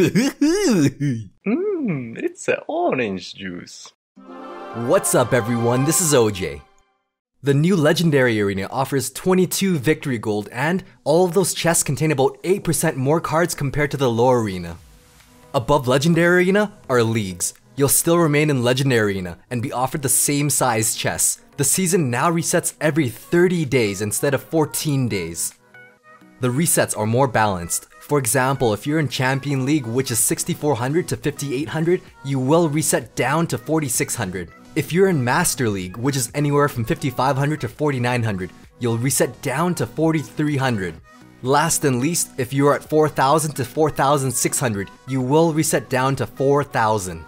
Mmm, it's a orange juice. What's up, everyone? This is OJ. The new Legendary Arena offers 22 Victory Gold, and all of those chests contain about 8% more cards compared to the low arena. Above Legendary Arena are leagues. You'll still remain in Legendary Arena and be offered the same size chests. The season now resets every 30 days instead of 14 days. The resets are more balanced. For example, if you're in Champion League, which is 6400 to 5800, you will reset down to 4600. If you're in Master League, which is anywhere from 5500 to 4900, you'll reset down to 4300. Last and least, if you're at 4000 to 4600, you will reset down to 4000.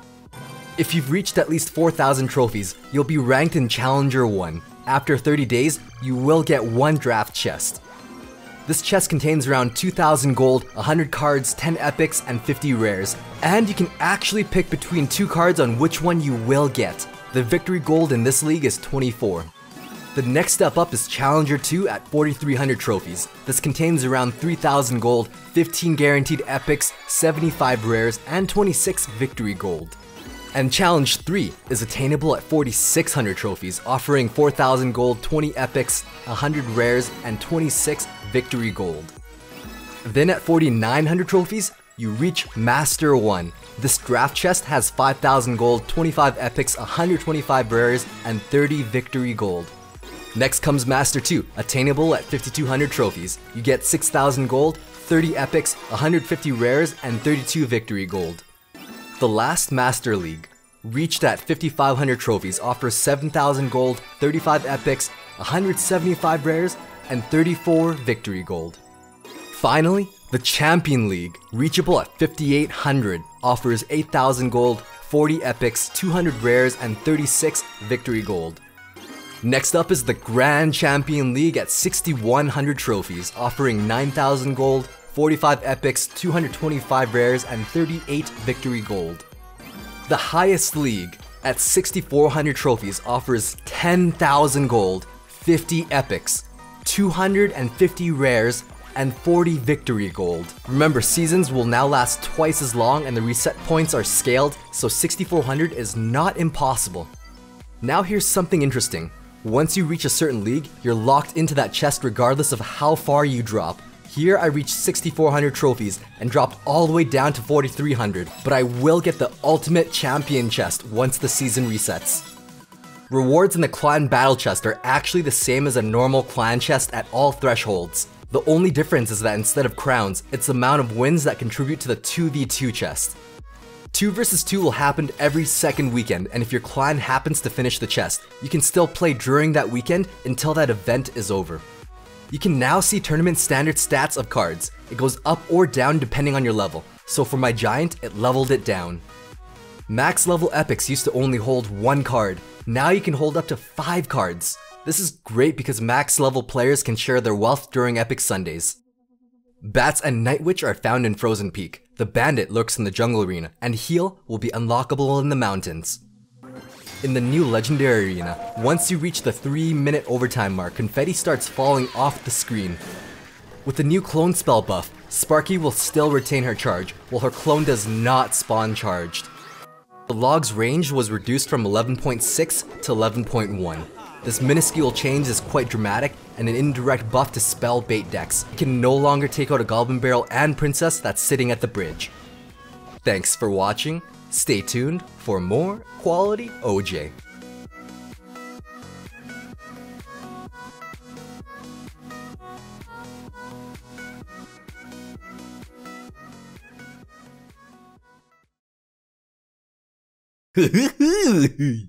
If you've reached at least 4000 trophies, you'll be ranked in Challenger 1. After 30 days, you will get one draft chest. This chest contains around 2000 gold, 100 cards, 10 epics, and 50 rares. And you can actually pick between two cards on which one you will get. The victory gold in this league is 24. The next step up is Challenger 2 at 4300 trophies. This contains around 3000 gold, 15 guaranteed epics, 75 rares, and 26 victory gold. And Challenger 3 is attainable at 4600 trophies, offering 4000 gold, 20 epics, 100 rares, and 26 victory gold. Then at 4900 trophies, you reach Master 1. This draft chest has 5000 gold, 25 epics, 125 rares, and 30 victory gold. Next comes Master 2, attainable at 5200 trophies. You get 6000 gold, 30 epics, 150 rares, and 32 victory gold. The last Master League, reached at 5,500 trophies, offers 7,000 gold, 35 epics, 175 rares, and 34 victory gold. Finally, the Champion League, reachable at 5,800, offers 8,000 gold, 40 epics, 200 rares, and 36 victory gold. Next up is the Grand Champion League at 6,100 trophies, offering 9,000 gold, 45 epics, 225 rares, and 38 victory gold. The highest league, at 6,400 trophies, offers 10,000 gold, 50 epics, 250 rares, and 40 victory gold. Remember, seasons will now last twice as long and the reset points are scaled, so 6400 is not impossible. Now here's something interesting. Once you reach a certain league, you're locked into that chest regardless of how far you drop. Here I reached 6400 trophies and dropped all the way down to 4300, but I will get the ultimate champion chest once the season resets. Rewards in the clan battle chest are actually the same as a normal clan chest at all thresholds. The only difference is that instead of crowns, it's the amount of wins that contribute to the 2v2 chest. 2 vs 2 will happen every second weekend, and if your clan happens to finish the chest, you can still play during that weekend until that event is over. You can now see tournament standard stats of cards. It goes up or down depending on your level, so for my giant, it leveled it down. Max level epics used to only hold one card, now you can hold up to 5 cards. This is great because max level players can share their wealth during Epic Sundays. Bats and Night Witch are found in Frozen Peak. The Bandit lurks in the Jungle Arena, and Heal will be unlockable in the mountains. In the new Legendary Arena, once you reach the 3 minute overtime mark, confetti starts falling off the screen. With the new clone spell buff, Sparky will still retain her charge, while her clone does not spawn charged. The log's range was reduced from 11.6 to 11.1. This minuscule change is quite dramatic and an indirect buff to spell bait decks. You can no longer take out a Goblin Barrel and Princess that's sitting at the bridge. Thanks for watching, stay tuned for more quality OJ. 呵呵呵。